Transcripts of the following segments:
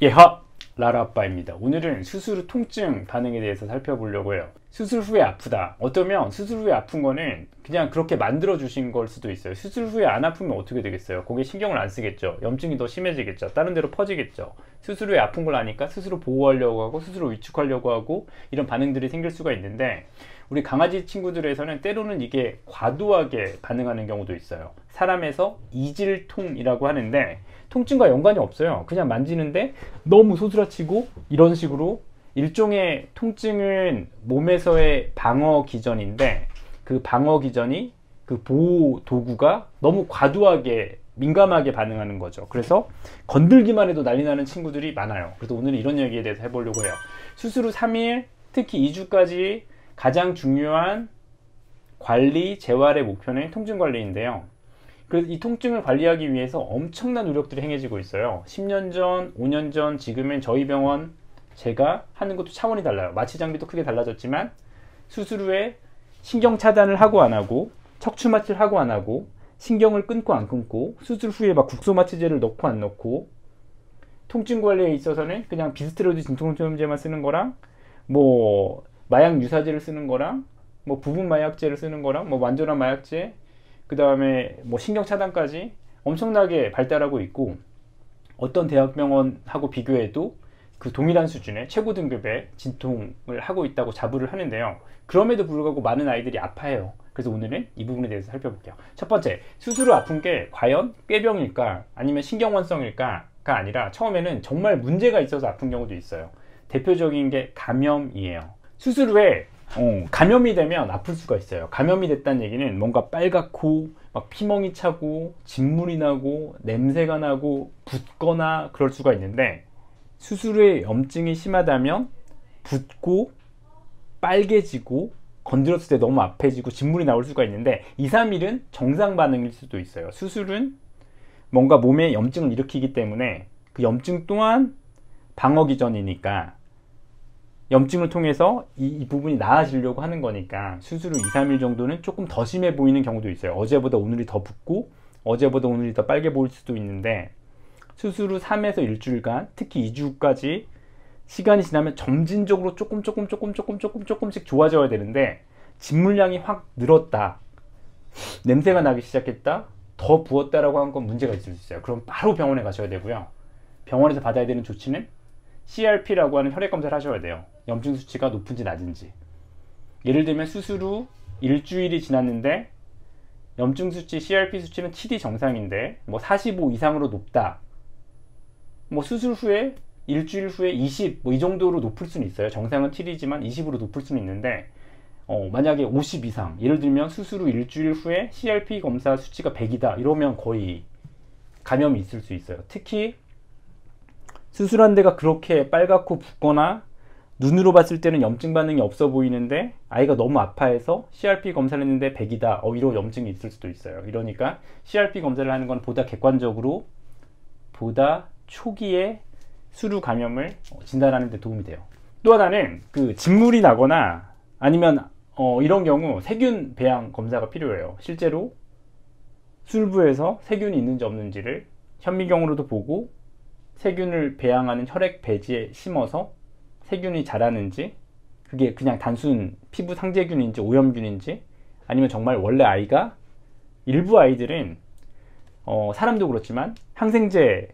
예하! 라라아빠입니다. 오늘은 수술 후 통증 반응에 대해서 살펴보려고 해요. 수술 후에 아프다. 어쩌면 수술 후에 아픈 거는 그냥 그렇게 만들어 주신 걸 수도 있어요. 수술 후에 안 아프면 어떻게 되겠어요? 거기에 신경을 안 쓰겠죠. 염증이 더 심해지겠죠. 다른 데로 퍼지겠죠. 수술 후에 아픈 걸 아니까 스스로 보호하려고 하고 스스로 위축하려고 하고 이런 반응들이 생길 수가 있는데 우리 강아지 친구들에서는 때로는 이게 과도하게 반응하는 경우도 있어요. 사람에서 이질통이라고 하는데 통증과 연관이 없어요. 그냥 만지는데 너무 소스라치고 이런 식으로 일종의 통증은 몸에서의 방어 기전인데 그 방어 기전이 그 보호 도구가 너무 과도하게 민감하게 반응하는 거죠. 그래서 건들기만 해도 난리 나는 친구들이 많아요. 그래서 오늘은 이런 얘기에 대해서 해보려고 해요. 수술 후 3일, 특히 2주까지 가장 중요한 관리, 재활의 목표는 통증 관리인데요. 그래서 이 통증을 관리하기 위해서 엄청난 노력들이 행해지고 있어요. 10년 전, 5년 전, 지금은 저희 병원 제가 하는 것도 차원이 달라요. 마취 장비도 크게 달라졌지만 수술 후에 신경 차단을 하고 안 하고 척추 마취를 하고 안 하고 신경을 끊고 안 끊고 수술 후에 막 국소 마취제를 넣고 안 넣고 통증 관리에 있어서는 그냥 비스트로이드 진통제만 쓰는 거랑 뭐 마약 유사제를 쓰는 거랑 뭐 부분 마약제를 쓰는 거랑 뭐 완전한 마약제 그 다음에 뭐 신경 차단까지 엄청나게 발달하고 있고 어떤 대학병원하고 비교해도 그 동일한 수준의 최고 등급의 진통을 하고 있다고 자부를 하는데요. 그럼에도 불구하고 많은 아이들이 아파해요. 그래서 오늘은 이 부분에 대해서 살펴볼게요. 첫 번째, 수술 후 아픈 게 과연 꾀병일까 아니면 신경원성일까가 아니라 처음에는 정말 문제가 있어서 아픈 경우도 있어요. 대표적인 게 감염이에요. 수술 후에 어, 감염이 되면 아플 수가 있어요. 감염이 됐다는 얘기는 뭔가 빨갛고 막 피멍이 차고 진물이 나고 냄새가 나고 붓거나 그럴 수가 있는데 수술 후에 염증이 심하다면 붓고 빨개지고 건드렸을 때 너무 아파지고 진물이 나올 수가 있는데 2, 3일은 정상 반응일 수도 있어요. 수술은 뭔가 몸에 염증을 일으키기 때문에 그 염증 또한 방어 기전이니까 염증을 통해서 이, 이, 부분이 나아지려고 하는 거니까 수술 후 2, 3일 정도는 조금 더 심해 보이는 경우도 있어요. 어제보다 오늘이 더 붓고 어제보다 오늘이 더 빨개 보일 수도 있는데 수술 후 3에서 일주일간 특히 2주까지 시간이 지나면 점진적으로 조금 조금 조금 조금 조금 조금씩 좋아져야 되는데 진물량이 확 늘었다. 냄새가 나기 시작했다. 더 부었다라고 한 건 문제가 있을 수 있어요. 그럼 바로 병원에 가셔야 되고요. 병원에서 받아야 되는 조치는 CRP라고 하는 혈액 검사를 하셔야 돼요. 염증 수치가 높은지 낮은지. 예를 들면 수술 후 일주일이 지났는데 염증 수치 CRP 수치는 TD 정상인데 뭐 45 이상으로 높다. 뭐 수술 후에 일주일 후에 20 뭐 이 정도로 높을 수는 있어요. 정상은 TD지만 20으로 높을 수는 있는데 어, 만약에 50 이상 예를 들면 수술 후 일주일 후에 CRP 검사 수치가 100이다 이러면 거의 감염이 있을 수 있어요. 특히 수술한 데가 그렇게 빨갛고 붓거나 눈으로 봤을 때는 염증 반응이 없어 보이는데 아이가 너무 아파해서 CRP 검사를 했는데 100이다. 어, 이런 염증이 있을 수도 있어요. 이러니까 CRP 검사를 하는 건 보다 객관적으로 보다 초기에 수루 감염을 진단하는 데 도움이 돼요. 또 하나는 그 진물이 나거나 아니면 어, 이런 경우 세균 배양 검사가 필요해요. 실제로 술부에서 세균이 있는지 없는지를 현미경으로도 보고 세균을 배양하는 혈액 배지에 심어서 세균이 자라는지 그게 그냥 단순 피부 상재균인지 오염균인지 아니면 정말 원래 아이가 일부 아이들은 어, 사람도 그렇지만 항생제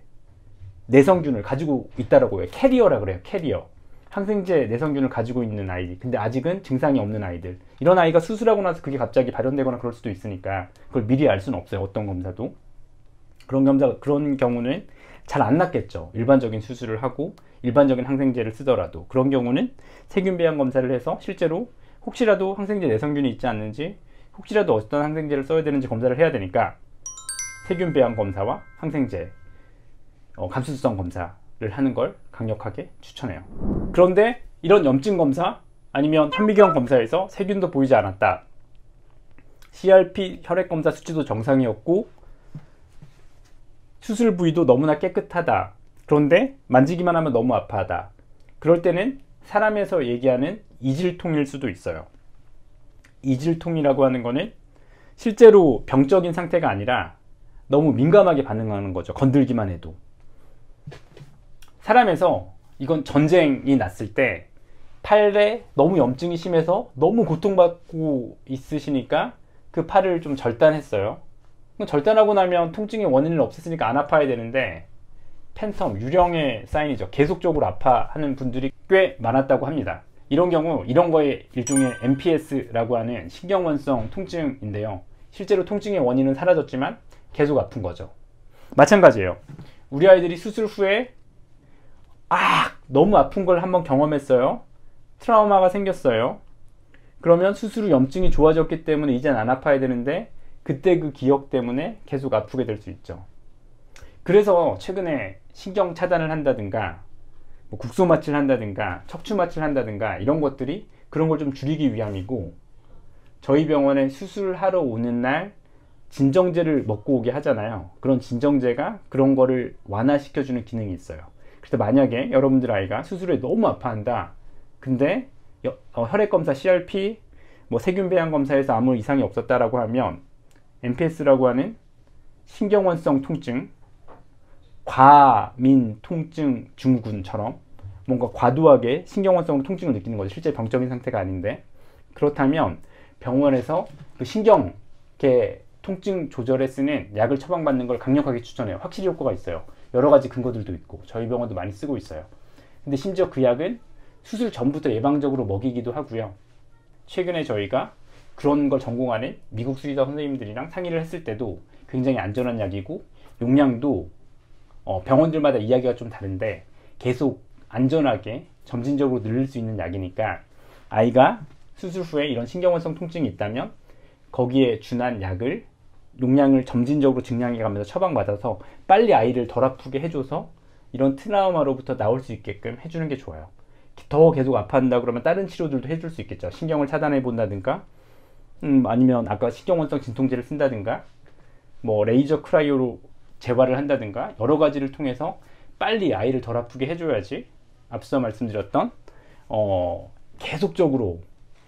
내성균을 가지고 있다라고 해요. 캐리어라 그래요. 캐리어. 항생제 내성균을 가지고 있는 아이. 근데 아직은 증상이 없는 아이들. 이런 아이가 수술하고 나서 그게 갑자기 발현되거나 그럴 수도 있으니까 그걸 미리 알 수는 없어요. 어떤 검사도. 그런 검사 그런 경우는 잘 안 낫겠죠. 일반적인 수술을 하고 일반적인 항생제를 쓰더라도 그런 경우는 세균 배양 검사를 해서 실제로 혹시라도 항생제 내성균이 있지 않는지 혹시라도 어떤 항생제를 써야 되는지 검사를 해야 되니까 세균 배양 검사와 항생제 어, 감수성 검사를 하는 걸 강력하게 추천해요. 그런데 이런 염증 검사 아니면 현미경 검사에서 세균도 보이지 않았다. CRP 혈액 검사 수치도 정상이었고 수술 부위도 너무나 깨끗하다. 그런데 만지기만 하면 너무 아파하다. 그럴 때는 사람에서 얘기하는 이질통일 수도 있어요. 이질통이라고 하는 거는 실제로 병적인 상태가 아니라 너무 민감하게 반응하는 거죠. 건들기만 해도. 사람에서 이건 전쟁이 났을 때 팔에 너무 염증이 심해서 너무 고통받고 있으시니까 그 팔을 좀 절단했어요. 절단하고 나면 통증의 원인을 없앴으니까 안 아파야 되는데 팬텀, 유령의 사인이죠. 계속적으로 아파하는 분들이 꽤 많았다고 합니다. 이런 경우 이런 거에 일종의 MPS라고 하는 신경원성 통증인데요. 실제로 통증의 원인은 사라졌지만 계속 아픈 거죠. 마찬가지예요. 우리 아이들이 수술 후에 아 너무 아픈 걸 한번 경험했어요. 트라우마가 생겼어요. 그러면 수술 후 염증이 좋아졌기 때문에 이젠 안 아파야 되는데 그때 그 기억 때문에 계속 아프게 될 수 있죠. 그래서 최근에 신경 차단을 한다든가 뭐 국소 마취를 한다든가 척추 마취를 한다든가 이런 것들이 그런 걸 좀 줄이기 위함이고 저희 병원에 수술하러 오는 날 진정제를 먹고 오게 하잖아요. 그런 진정제가 그런 거를 완화시켜주는 기능이 있어요. 그래서 만약에 여러분들 아이가 수술에 너무 아파한다. 근데 어, 혈액 검사 CRP, 뭐 세균 배양 검사에서 아무 이상이 없었다라고 하면 MPS라고 하는 신경원성 통증, 과민 통증 증후군처럼 뭔가 과도하게 신경원성 통증을 느끼는 거죠. 실제 병적인 상태가 아닌데 그렇다면 병원에서 그 신경계 통증 조절에 쓰는 약을 처방받는 걸 강력하게 추천해요. 확실히 효과가 있어요. 여러 가지 근거들도 있고 저희 병원도 많이 쓰고 있어요. 근데 심지어 그 약은 수술 전부터 예방적으로 먹이기도 하고요. 최근에 저희가 그런 걸 전공하는 미국 수의사 선생님들이랑 상의를 했을 때도 굉장히 안전한 약이고 용량도 어, 병원들마다 이야기가 좀 다른데 계속 안전하게 점진적으로 늘릴 수 있는 약이니까 아이가 수술 후에 이런 신경원성 통증이 있다면 거기에 준한 약을 용량을 점진적으로 증량해 가면서 처방받아서 빨리 아이를 덜 아프게 해줘서 이런 트라우마로부터 나올 수 있게끔 해주는 게 좋아요. 더 계속 아파한다 그러면 다른 치료들도 해줄 수 있겠죠. 신경을 차단해 본다든가, 음, 아니면 아까 신경원성 진통제를 쓴다든가, 뭐 레이저 크라이오로 재활을 한다든가 여러 가지를 통해서 빨리 아이를 덜 아프게 해줘야지 앞서 말씀드렸던 어, 계속적으로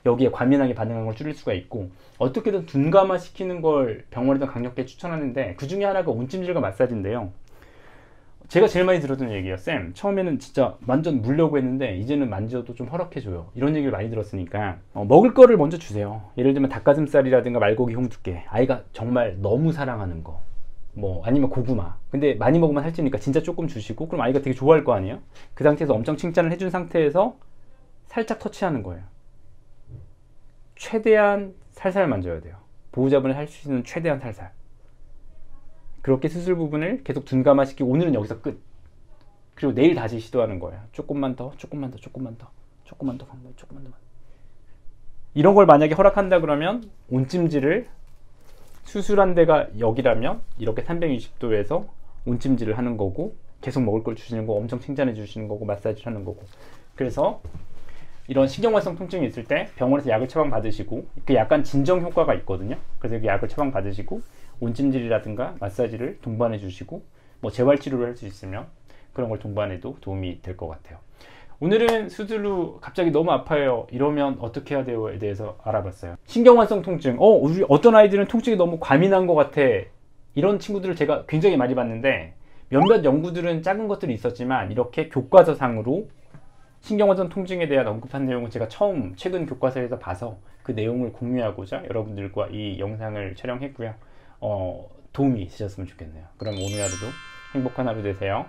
여기에 과민하게 반응하는 걸 줄일 수가 있고 어떻게든 둔감화 시키는 걸 병원에서 강력하게 추천하는데 그 중에 하나가 온찜질과 마사지인데요. 제가 제일 많이 들었던 얘기예요. 쌤, 처음에는 진짜 완전 물려고 했는데 이제는 만져도 좀 허락해줘요. 이런 얘기를 많이 들었으니까 어, 먹을 거를 먼저 주세요. 예를 들면 닭가슴살이라든가 말고기 홍두깨 아이가 정말 너무 사랑하는 거. 뭐 아니면 고구마 근데 많이 먹으면 살찌니까 진짜 조금 주시고 그럼 아이가 되게 좋아할 거 아니에요 그 상태에서 엄청 칭찬을 해준 상태에서 살짝 터치하는 거예요 최대한 살살 만져야 돼요. 보호자분이 할 수 있는 최대한 살살. 그렇게 수술 부분을 계속 둔감화시키고 오늘은 여기서 끝. 그리고 내일 다시 시도하는 거예요. 조금만 더, 조금만 더, 조금만 더, 조금만 더, 조금만 더. 이런 걸 만약에 허락한다 그러면 온찜질을 수술한 데가 여기라면 이렇게 360도에서 온찜질을 하는 거고 계속 먹을 걸 주시는 거 엄청 칭찬해 주시는 거고 마사지를 하는 거고 그래서 이런 신경활성 통증이 있을 때 병원에서 약을 처방 받으시고 그 약간 진정 효과가 있거든요. 그래서 그 약을 처방 받으시고 온찜질이라든가 마사지를 동반해 주시고 뭐 재활 치료를 할 수 있으면 그런 걸 동반해도 도움이 될 것 같아요. 오늘은 수술 후 갑자기 너무 아파요. 이러면 어떻게 해야 돼요에 대해서 알아봤어요. 신경환성 통증. 어, 우리 어떤 아이들은 통증이 너무 과민한 것 같아. 이런 친구들을 제가 굉장히 많이 봤는데 몇몇 연구들은 작은 것들이 있었지만 이렇게 교과서상으로 신경원전 통증에 대한 언급한 내용은 제가 처음 최근 교과서에서 봐서 그 내용을 공유하고자 여러분들과 이 영상을 촬영했고요. 어, 도움이 있으셨으면 좋겠네요. 그럼 오늘 하루도 행복한 하루 되세요.